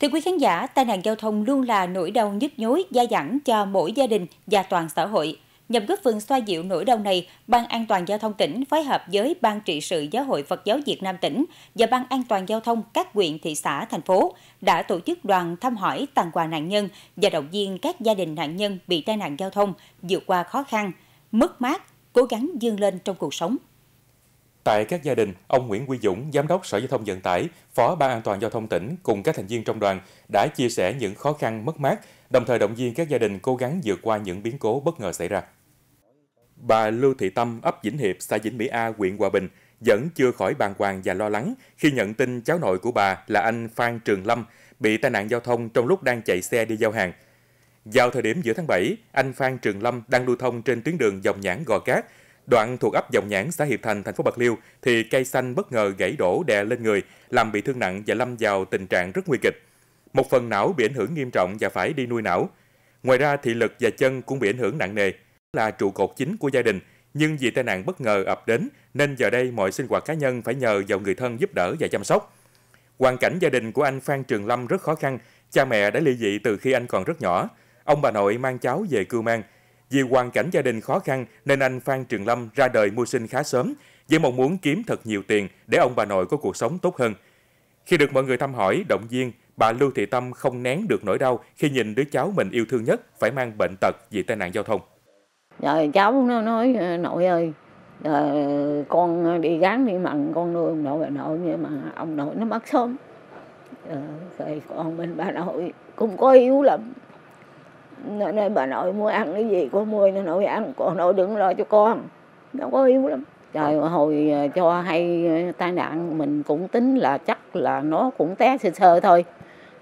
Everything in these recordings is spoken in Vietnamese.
Thưa quý khán giả, tai nạn giao thông luôn là nỗi đau nhức nhối, gia dẳng cho mỗi gia đình và toàn xã hội. Nhằm góp phần xoa dịu nỗi đau này, Ban An toàn Giao thông tỉnh phối hợp với Ban trị sự Giáo hội Phật giáo Việt Nam tỉnh và Ban An toàn Giao thông các huyện, thị xã, thành phố đã tổ chức đoàn thăm hỏi tặng quà nạn nhân và động viên các gia đình nạn nhân bị tai nạn giao thông vượt qua khó khăn, mất mát, cố gắng vươn lên trong cuộc sống. Tại các gia đình, ông Nguyễn Quy Dũng, Giám đốc Sở Giao thông Vận tải, Phó Ban An toàn Giao thông tỉnh cùng các thành viên trong đoàn đã chia sẻ những khó khăn mất mát, đồng thời động viên các gia đình cố gắng vượt qua những biến cố bất ngờ xảy ra. Bà Lưu Thị Tâm, ấp Vĩnh Hiệp, xã Vĩnh Mỹ A, huyện Hòa Bình, vẫn chưa khỏi bàng hoàng và lo lắng khi nhận tin cháu nội của bà là anh Phan Trường Lâm bị tai nạn giao thông trong lúc đang chạy xe đi giao hàng. Vào thời điểm giữa tháng 7, anh Phan Trường Lâm đang lưu thông trên tuyến đường Dòng Nhãn Gò Cát, đoạn thuộc ấp Dòng Nhãn, xã Hiệp Thành, thành phố Bạc Liêu, thì cây xanh bất ngờ gãy đổ đè lên người, làm bị thương nặng và lâm vào tình trạng rất nguy kịch. Một phần não bị ảnh hưởng nghiêm trọng và phải đi nuôi não. Ngoài ra, thị lực và chân cũng bị ảnh hưởng nặng nề là trụ cột chính của gia đình, nhưng vì tai nạn bất ngờ ập đến nên giờ đây mọi sinh hoạt cá nhân phải nhờ vào người thân giúp đỡ và chăm sóc. Hoàn cảnh gia đình của anh Phan Trường Lâm rất khó khăn, cha mẹ đã ly dị từ khi anh còn rất nhỏ. Ông bà nội mang cháu về cưu mang. Vì hoàn cảnh gia đình khó khăn nên anh Phan Trường Lâm ra đời mưu sinh khá sớm, với mong muốn kiếm thật nhiều tiền để ông bà nội có cuộc sống tốt hơn. Khi được mọi người thăm hỏi, động viên, bà Lưu Thị Tâm không nén được nỗi đau khi nhìn đứa cháu mình yêu thương nhất phải mang bệnh tật vì tai nạn giao thông. Rồi cháu nó nói ờ, nội ơi rồi con đi gán đi mặn con nuôi ông nội bà nội nhưng mà ông nội nó mất sớm ờ, rồi con bên bà nội cũng có yếu lắm nên bà nội mua ăn cái gì con mua cho nội ăn. Con nội đừng lo cho con. Nó có yếu lắm. Trời hồi cho hay tai nạn mình cũng tính là chắc là nó cũng té sơ sơ thôi.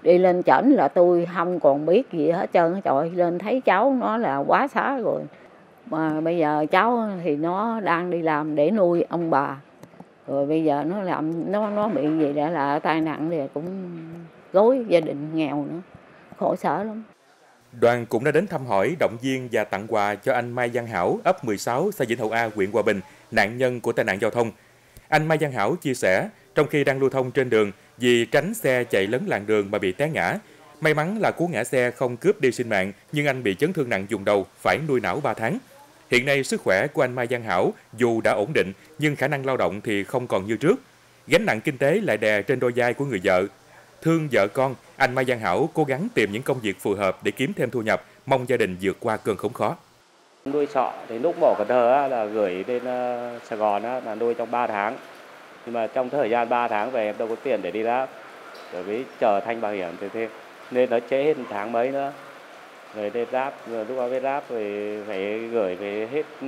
Đi lên chẩn là tôi không còn biết gì hết trơn. Trời lên thấy cháu nó là quá xá rồi. Mà bây giờ cháu thì nó đang đi làm để nuôi ông bà. Rồi bây giờ nó làm nó nó bị gì đã là tai nạn thì cũng gối gia đình nghèo nữa. Khổ sở lắm Đoàn cũng đã đến thăm hỏi, động viên và tặng quà cho anh Mai Giang Hảo, ấp 16, xã Vĩnh Hậu A, huyện Hòa Bình, nạn nhân của tai nạn giao thông. Anh Mai Giang Hảo chia sẻ, trong khi đang lưu thông trên đường, vì tránh xe chạy lấn làn đường mà bị té ngã. May mắn là cú ngã xe không cướp đi sinh mạng, nhưng anh bị chấn thương nặng dùng đầu, phải nuôi não 3 tháng. Hiện nay sức khỏe của anh Mai Giang Hảo dù đã ổn định nhưng khả năng lao động thì không còn như trước. Gánh nặng kinh tế lại đè trên đôi vai của người vợ. Thương vợ con, anh Mai Giang Hảo cố gắng tìm những công việc phù hợp để kiếm thêm thu nhập, mong gia đình vượt qua cơn khốn khó. Nuôi sọ thì lúc bỏ Cần Thơ là gửi lên ờ, Sài Gòn là nuôi trong 3 tháng. Nhưng mà trong thời gian 3 tháng về em đâu có tiền để đi ráp. Bởi vì chờ thanh bảo hiểm thì thêm. Nên nó trễ hết tháng mấy nữa rồi lên ráp rồi lúc đó về ráp rồi phải gửi về hết ừ,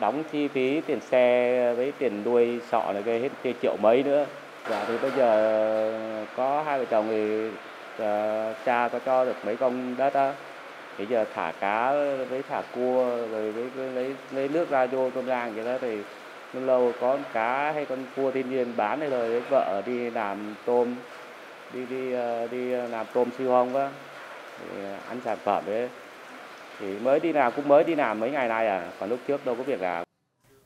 đóng chi phí tiền xe với tiền đuôi sọ là gây hết triệu mấy nữa dạ thì bây giờ có hai vợ chồng thì uh, cha có cho được mấy công đất á. Bây giờ thả cá với thả cua rồi với, với lấy lấy nước ra vô tôm rang vậy đó thì lâu lâu có con cá hay con cua thiên nhiên bán này rồi vợ đi làm tôm đi đi uh, đi làm tôm siêu hông á. Ăn sản phẩm đấy. Thì mới đi làm cũng mới đi làm mấy ngày nay à còn lúc trước đâu có việc làm.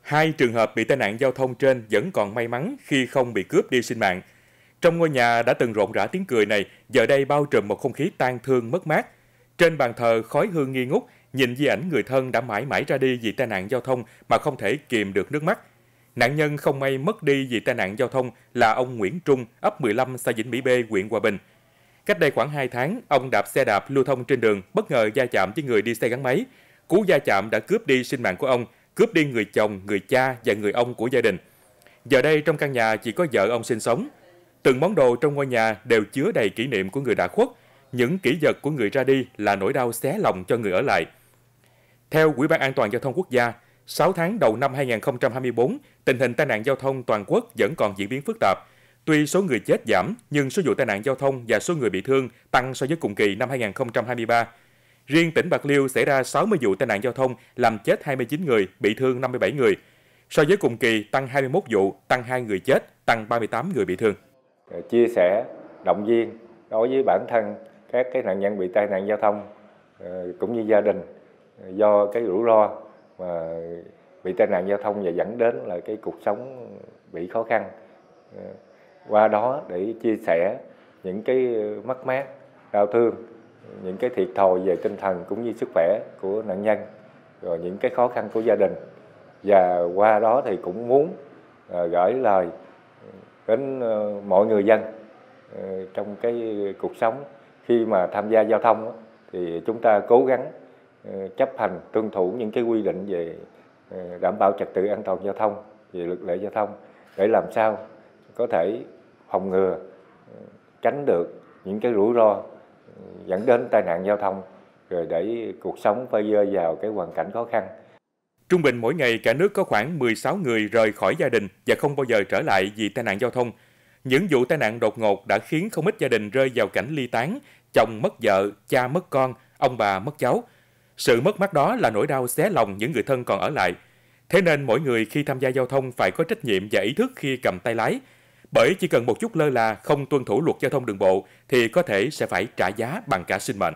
Hai trường hợp bị tai nạn giao thông trên vẫn còn may mắn khi không bị cướp đi sinh mạng. Trong ngôi nhà đã từng rộn rã tiếng cười này, giờ đây bao trùm một không khí tang thương mất mát. Trên bàn thờ khói hương nghi ngút, nhìn di ảnh người thân đã mãi mãi ra đi vì tai nạn giao thông mà không thể kìm được nước mắt. Nạn nhân không may mất đi vì tai nạn giao thông là ông Nguyễn Trung, ấp 15, xã Vĩnh Mỹ B, huyện Hòa Bình. Cách đây khoảng 2 tháng, ông đạp xe đạp lưu thông trên đường, bất ngờ va chạm với người đi xe gắn máy. Cú va chạm đã cướp đi sinh mạng của ông, cướp đi người chồng, người cha và người ông của gia đình. Giờ đây trong căn nhà chỉ có vợ ông sinh sống. Từng món đồ trong ngôi nhà đều chứa đầy kỷ niệm của người đã khuất. Những kỷ vật của người ra đi là nỗi đau xé lòng cho người ở lại. Theo Ủy ban An toàn Giao thông Quốc gia, 6 tháng đầu năm 2024, tình hình tai nạn giao thông toàn quốc vẫn còn diễn biến phức tạp, Tuy số người chết giảm, nhưng số vụ tai nạn giao thông và số người bị thương tăng so với cùng kỳ năm 2023. Riêng tỉnh Bạc Liêu xảy ra 60 vụ tai nạn giao thông, làm chết 29 người, bị thương 57 người. So với cùng kỳ tăng 21 vụ, tăng 2 người chết, tăng 38 người bị thương. Chia sẻ, động viên đối với bản thân các cái nạn nhân bị tai nạn giao thông ờ, cũng như gia đình ờ, do cái rủi ro mà bị tai nạn giao thông và dẫn đến là cái cuộc sống bị khó khăn ờ, qua đó để chia sẻ những cái mất mát, đau thương, những cái thiệt thòi về tinh thần cũng như sức khỏe của nạn nhân, rồi những cái khó khăn của gia đình. Và qua đó thì cũng muốn gửi lời đến ờ, mọi người dân ờ, trong cái cuộc sống khi mà tham gia giao thông thì chúng ta cố gắng ờ, chấp hành, tuân thủ những cái quy định về đảm bảo trật tự an toàn giao thông, về luật lệ giao thông, để làm sao có thể phòng ngừa tránh được những cái rủi ro dẫn đến tai nạn giao thông, rồi để cuộc sống phải rơi vào cái hoàn cảnh khó khăn. Trung bình mỗi ngày cả nước có khoảng 16 người rời khỏi gia đình và không bao giờ trở lại vì tai nạn giao thông. Những vụ tai nạn đột ngột đã khiến không ít gia đình rơi vào cảnh ly tán, chồng mất vợ, cha mất con, ông bà mất cháu. Sự mất mát đó là nỗi đau xé lòng những người thân còn ở lại. Thế nên mỗi người khi tham gia giao thông phải có trách nhiệm và ý thức khi cầm tay lái, bởi chỉ cần một chút lơ là không tuân thủ luật giao thông đường bộ thì có thể sẽ phải trả giá bằng cả sinh mệnh.